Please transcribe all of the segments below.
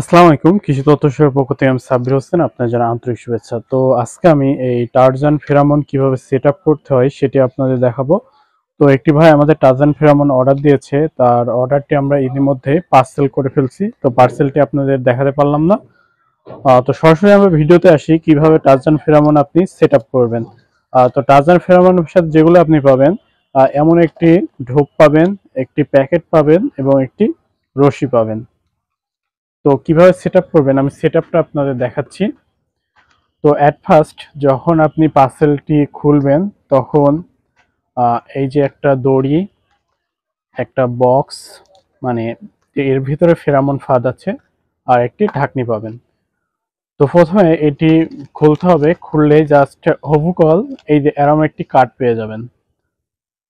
আসসালামু আলাইকুম। কৃষি তথ্য সেবার পক্ষ থেকে আমি সাব্বির হোসেন, আপনার যারা আন্তরিক শুভেচ্ছা। তো আজকে আমি এই টার্জান ফেরামন কীভাবে সেট করতে হয় সেটি আপনাদের দেখাবো। তো একটি ভাই আমাদের টার্জান ফেরামন অর্ডার দিয়েছে। তার অর্ডারটি আমরা ইতিমধ্যে পার্সেল করে ফেলছি। তো পার্সেলটি আপনাদের দেখাতে পারলাম না। তো সরাসরি আমরা ভিডিওতে আসি কীভাবে টার্জান ফেরামন আপনি সেট করবেন। তো টার্জান ফেরামনের সাথে যেগুলো আপনি পাবেন এমন একটি ঢোপ পাবেন, একটি প্যাকেট পাবেন এবং একটি রশি পাবেন। তো কীভাবে সেট আপ করবেন? আমি সেট আপটা আপনাদের দেখাচ্ছি। তো অ্যাট ফার্স্ট যখন আপনি পার্সেলটি খুলবেন, তখন এই যে একটা দড়ি, একটা বক্স মানে এর ভিতরে ফেরামন ফাঁদ আছে আর একটি ঢাকনি পাবেন। তো প্রথমে এটি খুলতে হবে। খুললে জাস্ট হবু কল এই যে এরম একটি কাঠ পেয়ে যাবেন।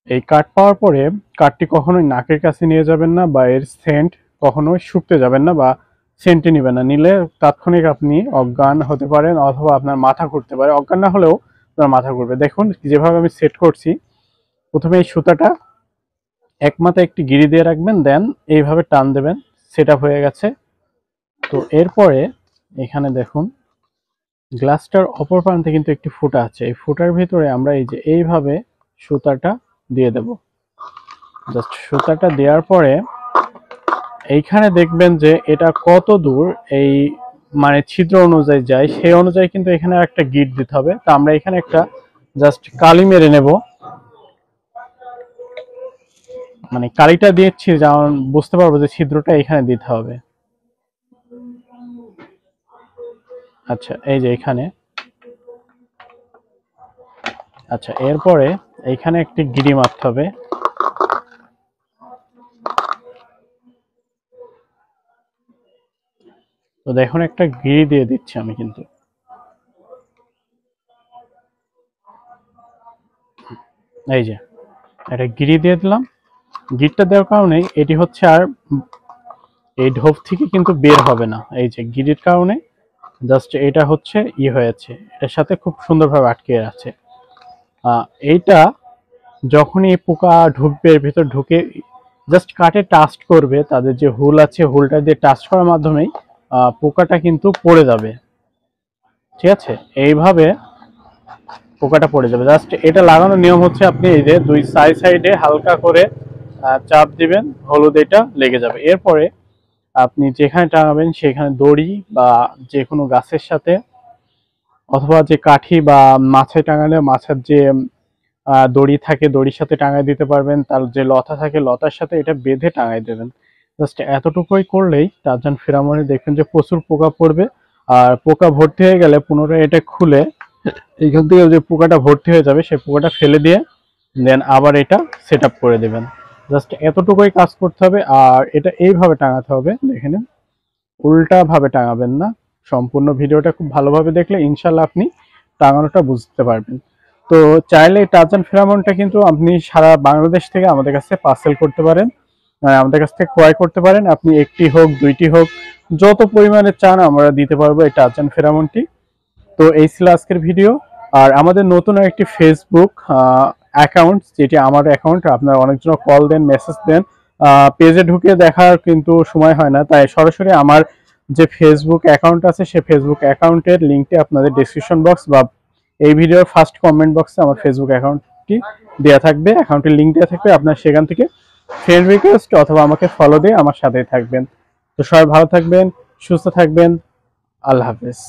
এই কাঠ পাওয়ার পরে কাঠটি কখনোই নাকের কাছে নিয়ে যাবেন না বা এর সেন্ট কখনোই শুকতে যাবেন না বা সেন্টে নেবেন না। নিলে তাৎক্ষণিক আপনি অজ্ঞান হতে পারেন অথবা আপনার মাথা ঘুরতে পারে। অজ্ঞান না হলেও আপনার মাথা ঘুরবে। দেখুন, যেভাবে আমি সেট করছি, প্রথমে এই সুতাটা এক মাথায় একটি গিরি দিয়ে রাখবেন দেন এইভাবে টান দেবেন সেট হয়ে গেছে। তো এরপরে এখানে দেখুন, গ্লাসটার অপর প্রান্তে কিন্তু একটি ফুটা আছে। এই ফুটার ভিতরে আমরা এই যে এইভাবে সুতাটা দিয়ে দেব। জাস্ট সুতাটা দেওয়ার পরে এইখানে দেখবেন যে এটা কত দূর এই মানে ছিদ্র অনুযায়ী যায়, সেই অনুযায়ী কিন্তু এখানে একটা গিট দিতে হবে। তো আমরা এখানে একটা জাস্ট কালি মেরে নেব। মানে কালিটা দিয়েছি যেমন বুঝতে পারব যে ছিদ্রটা এখানে দিতে হবে। আচ্ছা এই যে এখানে। আচ্ছা এরপরে এইখানে একটি গিরি মারতে হবে। তো দেখুন, একটা গিরি দিয়ে দিচ্ছি আমি কিন্তু। এই যে, একটা গিরি দিয়ে দিলাম। গিটটা দেওয়ার কারণে এটি হচ্ছে আর এই ঢোপ থেকে কিন্তু বের হবে না। এই যে গিরির কারণে জাস্ট এটা হচ্ছে ই হয়েছে। এটার সাথে খুব সুন্দরভাবে আটকে আছে। এইটা যখনই পোকা ঢুকবে, এর ভিতর ঢুকে জাস্ট কাটে টাস্ট করবে, তাদের যে হুল আছে, হুলটা দিয়ে টাস্ট করার মাধ্যমেই পোকাটা কিন্তু পড়ে যাবে। ঠিক আছে? এইভাবে পোকাটা পড়ে যাবে। জাস্ট এটা লাগানোর নিয়ম হচ্ছে আপনি এই যে দুই সাইড সাইডে হালকা করে চাপ দিবেন, হলুদ এটা লেগে যাবে। এরপরে আপনি যেখানে টাঙাবেন সেখানে দড়ি বা যে কোনো গাছের সাথে অথবা যে কাঠি বা মাছে টাঙালে মাছের যে দড়ি থাকে, দড়ির সাথে টাঙায় দিতে পারবেন। তার যে লতা থাকে, লতার সাথে এটা বেঁধে টাঙায় দেবেন। জাস্ট এতটুকুই করলেই টারজান ফেরামনে দেখবেন যে প্রচুর পোকা পড়বে। আর পোকা ভর্তি হয়ে গেলে পুনরায় এটা খুলে এইখান থেকে যে পোকাটা ভর্তি হয়ে যাবে, সেই পোকাটা ফেলে দিয়ে দেন আবার এটা সেট করে দেবেন। জাস্ট এতটুকুই কাজ করতে হবে আর এটা এইভাবে টাঙাতে হবে, দেখে নিন। উল্টা ভাবে টাঙাবেন না। সম্পূর্ণ ভিডিওটা খুব ভালোভাবে দেখলে ইনশাল্লাহ আপনি টাঙানোটা বুঝতে পারবেন। তো চাইলে টার্জান ফেরামনটা কিন্তু আপনি সারা বাংলাদেশ থেকে আমাদের কাছে পার্সেল করতে পারেন। আমাদের কাছ থেকে ক্রয় করতে পারেন। আপনি একটি হোক, দুইটি হোক, যত পরিমাণে চান আমরা দিতে পারব এই টার্জান ফেরামনটি। তো এই ছিল আজকের ভিডিও। আর আমাদের নতুন একটি ফেসবুক অ্যাকাউন্ট যেটি আমার অ্যাকাউন্ট আপনারা অনেকজন কল দেন মেসেজ দেন পেজে ঢুকে দেখার কিন্তু সময় হয় না। তাই সরাসরি আমার যে ফেসবুক অ্যাকাউন্ট আছে, সে ফেসবুক অ্যাকাউন্টের লিঙ্কটি আপনাদের ডিসক্রিপশন বক্স বা এই ভিডিওর ফার্স্ট কমেন্ট বক্সে আমার ফেসবুক অ্যাকাউন্টটি দেওয়া থাকবে। অ্যাকাউন্টের লিঙ্ক দেওয়া থাকবে। আপনার সেখান থেকে ফ্রেন্ড রিকোয়েস্ট অথবা আমাকে ফলো দিয়ে আমার সাথেই থাকবেন। তো সবাই ভালো থাকবেন, সুস্থ থাকবেন। আল্লাহ হাফেজ।